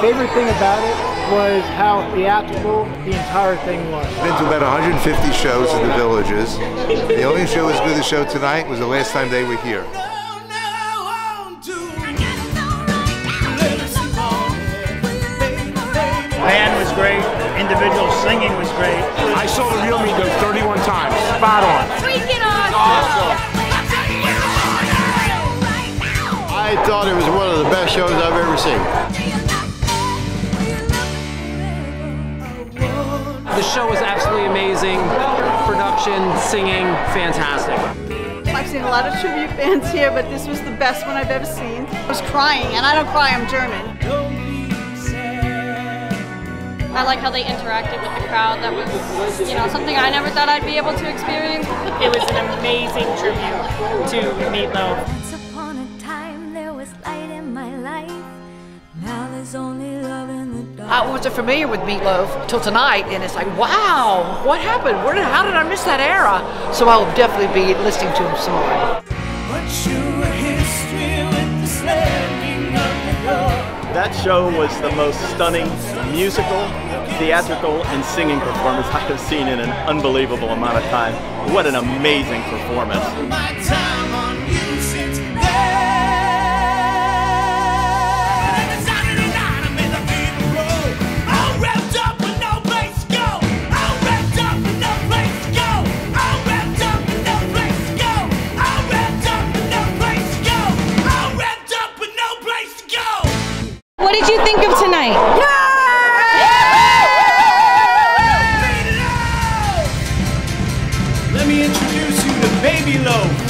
favorite thing about it was how theatrical the entire thing was. Been to about 150 shows in the villages. The only show as good as the show tonight was the last time they were here. Band was great. Individual singing was great. I saw the real Meat Loaf 31 times. Spot on. Freaking awesome! I thought it was one of the best shows I've ever seen. Show was absolutely amazing. Production, singing, fantastic. I've seen a lot of tribute bands here, but this was the best one I've ever seen. I was crying, and I don't cry, I'm German. I like how they interacted with the crowd. That was, you know, something I never thought I'd be able to experience. It was an amazing tribute to Meat Loaf. Once upon a time there was light in my life. Now there's only love in the dark. I wasn't familiar with Meat Loaf till tonight, and it's like, wow, what happened? Where did, how did I miss that era? So I'll definitely be listening to him some more. That show was the most stunning musical, theatrical, and singing performance I have seen in an unbelievable amount of time. What an amazing performance. Did you think of tonight? Let me introduce you to Baby Loaf.